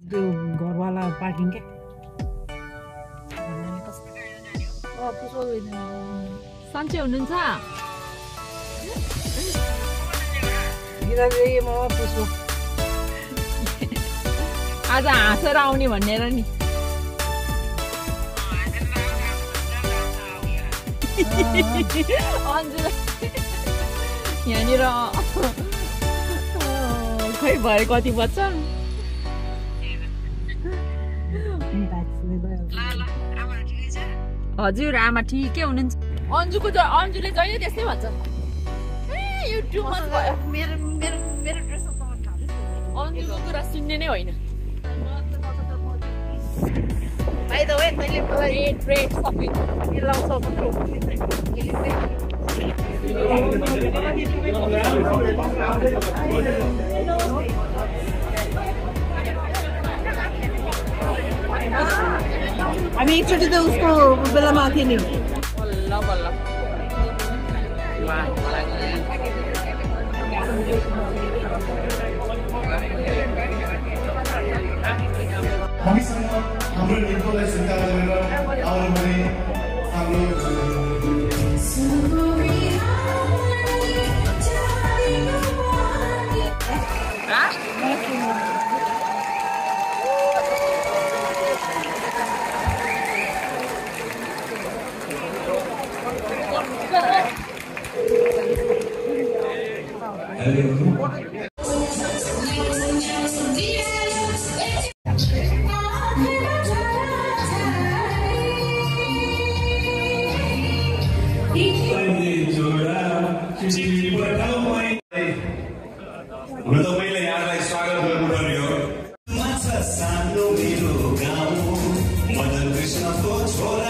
त्यो घरवाला पार्किङ क्या सन्चै हुनुहुन्छ? आज हाँसेर आउने भनेर नि। अन्जुलाई यहाँनिर खै भरे कति बच्छन् हजुर आमा ठिकै हुनुहुन्छ। अन्जुको ज अन्जुले जहिले त्यस्तै भन्छ। ए यो too much भयो मेरो मेरो मेरो ड्रेस अन्जुको कुरा सुन्ने नै होइन। बाई द वे तैँले मलाई रेड रेड सबै। हामी एकचोटि त उसको बेलामा थिएँ नि हामीसँग हाम्रो नृत्यलाई स्वीकार गरेर आउनु भने हाम्रो हुन त मैले यहाँलाई स्वागत गर्नु पर्यो माछा सानो मेरो गाउँ मदन कृष्णको छोरा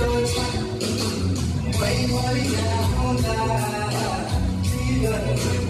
Wait, what is that?